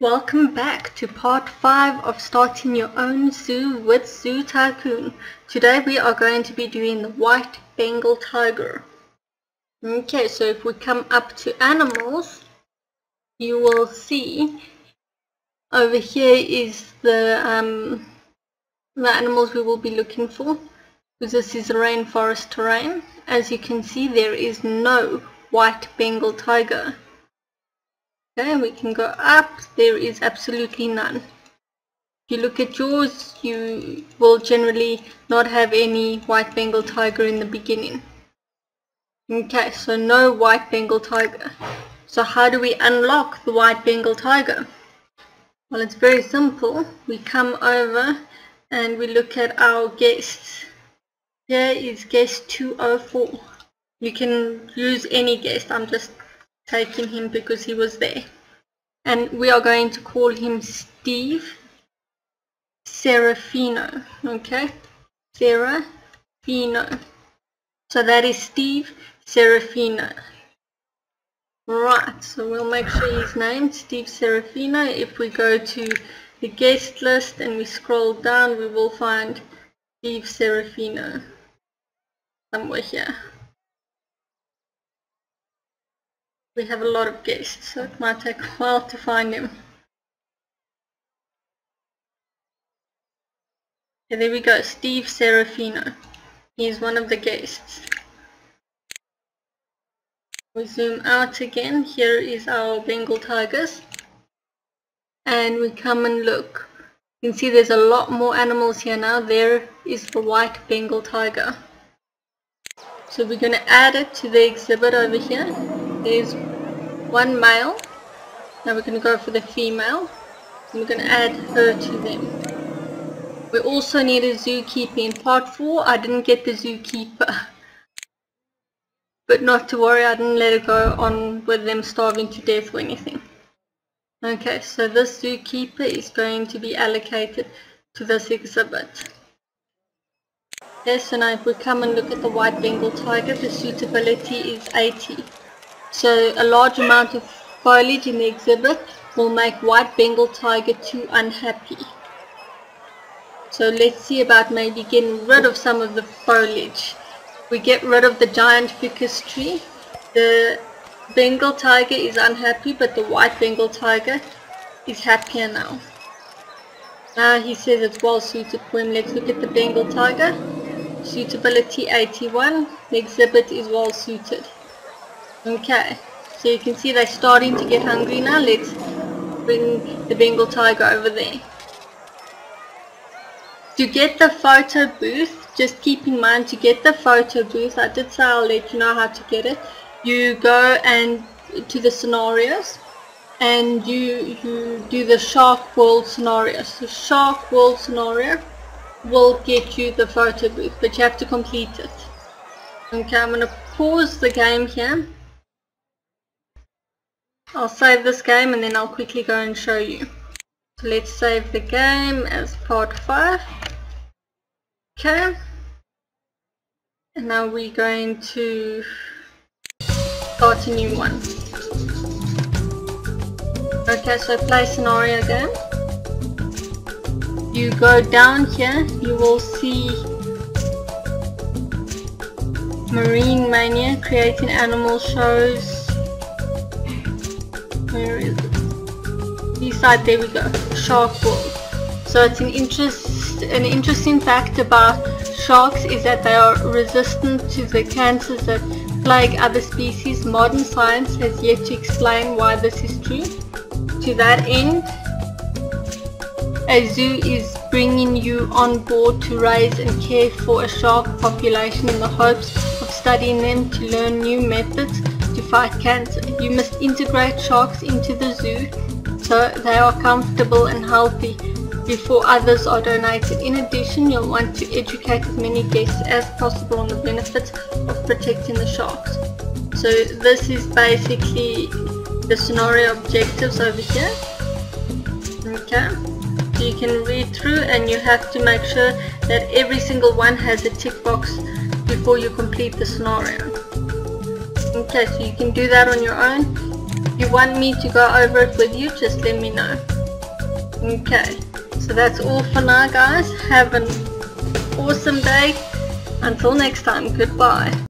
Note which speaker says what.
Speaker 1: Welcome back to part 5 of starting your own zoo with Zoo Tycoon. Today we are going to be doing the white Bengal tiger. Okay, so if we come up to animals, you will see over here is the, um, the animals we will be looking for. Because this is rainforest terrain. As you can see there is no white Bengal tiger. Okay, we can go up. There is absolutely none. If you look at yours, you will generally not have any white Bengal tiger in the beginning. Okay, so no white Bengal tiger. So how do we unlock the white Bengal tiger? Well, it's very simple. We come over and we look at our guests. Here is guest 204. You can use any guest. I'm just taking him because he was there. And we are going to call him Steve Serafino. Okay? Serafino. So that is Steve Serafino. Right, so we'll make sure his name, Steve Serafino. If we go to the guest list and we scroll down, we will find Steve Serafino somewhere here. We have a lot of guests, so it might take a while to find him. Okay, there we go, Steve Serafino. He's one of the guests. We zoom out again. Here is our Bengal tigers. And we come and look. You can see there's a lot more animals here now. There is the white Bengal tiger. So we're going to add it to the exhibit over here. There's one male. Now we're going to go for the female. And we're going to add her to them. We also need a zookeeper in part 4. I didn't get the zookeeper. But not to worry, I didn't let it go on with them starving to death or anything. Okay, so this zookeeper is going to be allocated to this exhibit. Yes, so now if we come and look at the white Bengal tiger, the suitability is 80. So a large amount of foliage in the exhibit will make white Bengal tiger too unhappy. So let's see about maybe getting rid of some of the foliage. We get rid of the giant ficus tree. The Bengal tiger is unhappy but the white Bengal tiger is happier now. Now he says it's well suited for him. Let's look at the Bengal tiger. Suitability 81. The exhibit is well suited. Okay, so you can see they're starting to get hungry now. Let's bring the Bengal tiger over there. To get the photo booth, just keep in mind to get the photo booth, I did say I'll let you know how to get it. You go and to the scenarios and you, you do the Shark World scenario. So Shark World scenario will get you the photo booth, but you have to complete it. Okay, I'm going to pause the game here I'll save this game and then I'll quickly go and show you. So let's save the game as part 5. Okay. And now we're going to start a new one. Okay, so play scenario game. You go down here, you will see Marine Mania creating animal shows where is it? This side, there we go. Shark world. So it's an interest, an interesting fact about sharks is that they are resistant to the cancers that plague other species. Modern science has yet to explain why this is true. To that end, a zoo is bringing you on board to raise and care for a shark population in the hopes of studying them to learn new methods fight cancer. You must integrate sharks into the zoo so they are comfortable and healthy before others are donated. In addition, you'll want to educate as many guests as possible on the benefits of protecting the sharks. So this is basically the scenario objectives over here. Okay, so you can read through and you have to make sure that every single one has a tick box before you complete the scenario. Okay, so you can do that on your own. If you want me to go over it with you, just let me know. Okay, so that's all for now guys. Have an awesome day. Until next time, goodbye.